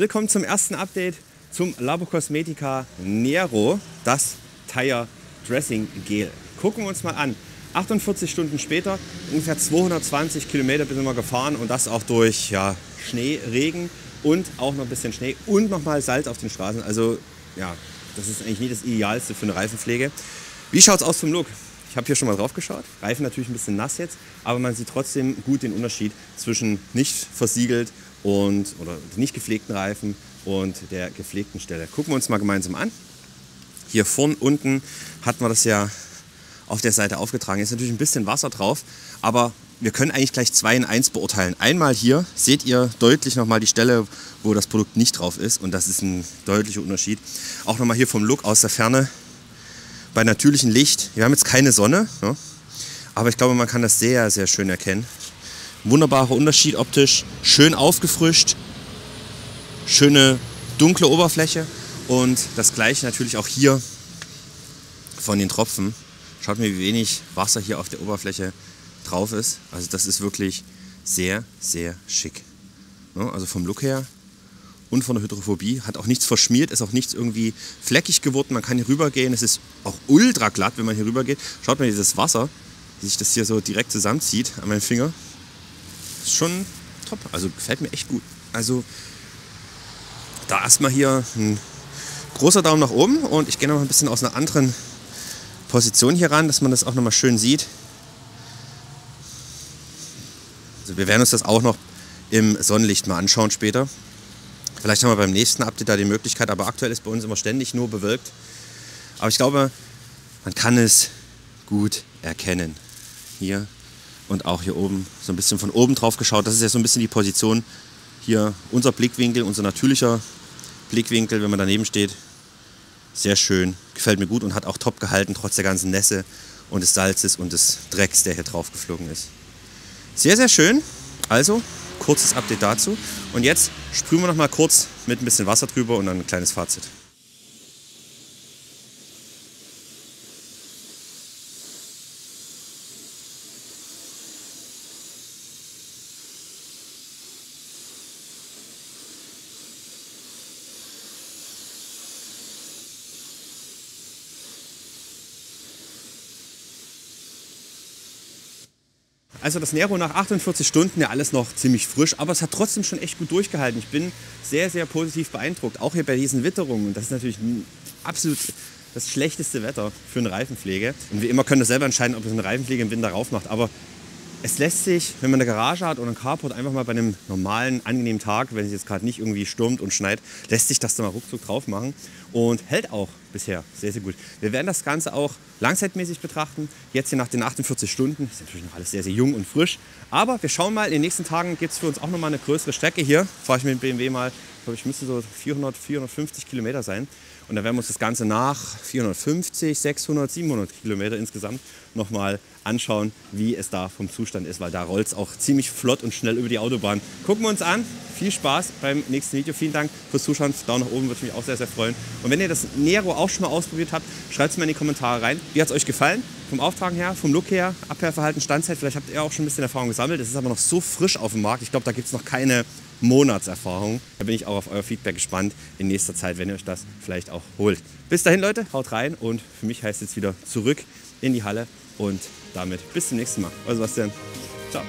Willkommen zum ersten Update zum Labo Cosmetica Nero, das Tire Dressing Gel. Gucken wir uns mal an. 48 Stunden später, ungefähr 220 Kilometer sind wir gefahren und das auch durch ja, Schnee, Regen und auch noch ein bisschen Schnee und nochmal Salz auf den Straßen. Also ja, das ist eigentlich nicht das Idealste für eine Reifenpflege. Wie schaut es aus zum Look? Ich habe hier schon mal drauf geschaut. Reifen natürlich ein bisschen nass jetzt, aber man sieht trotzdem gut den Unterschied zwischen nicht versiegelt und oder nicht gepflegten Reifen und der gepflegten Stelle. Gucken wir uns mal gemeinsam an. Hier vorn unten hat man das ja auf der Seite aufgetragen. Ist natürlich ein bisschen Wasser drauf, aber wir können eigentlich gleich zwei in eins beurteilen. Einmal hier seht ihr deutlich nochmal die Stelle, wo das Produkt nicht drauf ist und das ist ein deutlicher Unterschied. Auch nochmal hier vom Look aus der Ferne. Bei natürlichem Licht, wir haben jetzt keine Sonne, ja, aber ich glaube, man kann das sehr, sehr schön erkennen. Wunderbarer Unterschied optisch, schön aufgefrischt, schöne dunkle Oberfläche und das gleiche natürlich auch hier von den Tropfen. Schaut mir, wie wenig Wasser hier auf der Oberfläche drauf ist. Also das ist wirklich sehr, sehr schick. Also vom Look her und von der Hydrophobie. Hat auch nichts verschmiert, ist auch nichts irgendwie fleckig geworden. Man kann hier rüber gehen. Es ist auch ultra glatt, wenn man hier rüber geht. Schaut mal dieses Wasser, wie sich das hier so direkt zusammenzieht an meinem Finger. Ist schon top. Also gefällt mir echt gut. Also da erstmal hier ein großer Daumen nach oben und ich gehe noch ein bisschen aus einer anderen Position hier ran, dass man das auch noch mal schön sieht. Also wir werden uns das auch noch im Sonnenlicht mal anschauen später. Vielleicht haben wir beim nächsten Update da die Möglichkeit, aber aktuell ist bei uns immer ständig nur bewölkt. Aber ich glaube, man kann es gut erkennen. Hier und auch hier oben, so ein bisschen von oben drauf geschaut. Das ist ja so ein bisschen die Position. Hier unser Blickwinkel, unser natürlicher Blickwinkel, wenn man daneben steht. Sehr schön, gefällt mir gut und hat auch top gehalten, trotz der ganzen Nässe und des Salzes und des Drecks, der hier drauf geflogen ist. Sehr, sehr schön. Also, kurzes Update dazu. Und jetzt sprühen wir noch mal kurz mit ein bisschen Wasser drüber und dann ein kleines Fazit. Also das Nero nach 48 Stunden, ja alles noch ziemlich frisch, aber es hat trotzdem schon echt gut durchgehalten. Ich bin sehr, sehr positiv beeindruckt, auch hier bei diesen Witterungen. Und das ist natürlich absolut das schlechteste Wetter für eine Reifenpflege. Und wie immer können wir selber entscheiden, ob es eine Reifenpflege im Winter raufmacht. Aber es lässt sich, wenn man eine Garage hat oder einen Carport, einfach mal bei einem normalen, angenehmen Tag, wenn es jetzt gerade nicht irgendwie stürmt und schneit, lässt sich das da mal ruckzuck drauf machen und hält auch bisher sehr, sehr gut. Wir werden das Ganze auch langzeitmäßig betrachten. Jetzt hier nach den 48 Stunden, ist natürlich noch alles sehr, sehr jung und frisch. Aber wir schauen mal, in den nächsten Tagen gibt es für uns auch noch mal eine größere Strecke hier. Fahre ich mit dem BMW mal, ich glaube, ich müsste so 400, 450 Kilometer sein. Und dann werden wir uns das Ganze nach 450, 600, 700 Kilometer insgesamt nochmal anschauen, wie es da vom Zustand ist, weil da rollt es auch ziemlich flott und schnell über die Autobahn. Gucken wir uns an. Viel Spaß beim nächsten Video. Vielen Dank fürs Zuschauen. Daumen nach oben würde mich auch sehr, sehr freuen. Und wenn ihr das Nero auch schon mal ausprobiert habt, schreibt es mir in die Kommentare rein. Wie hat es euch gefallen? Vom Auftragen her, vom Look her, Abwehrverhalten, Standzeit. Vielleicht habt ihr auch schon ein bisschen Erfahrung gesammelt. Es ist aber noch so frisch auf dem Markt. Ich glaube, da gibt es noch keine Monatserfahrung. Da bin ich auch auf euer Feedback gespannt in nächster Zeit, wenn ihr euch das vielleicht auch holt. Bis dahin, Leute, haut rein und für mich heißt es jetzt wieder zurück in die Halle und damit bis zum nächsten Mal. Euer Sebastian. Ciao.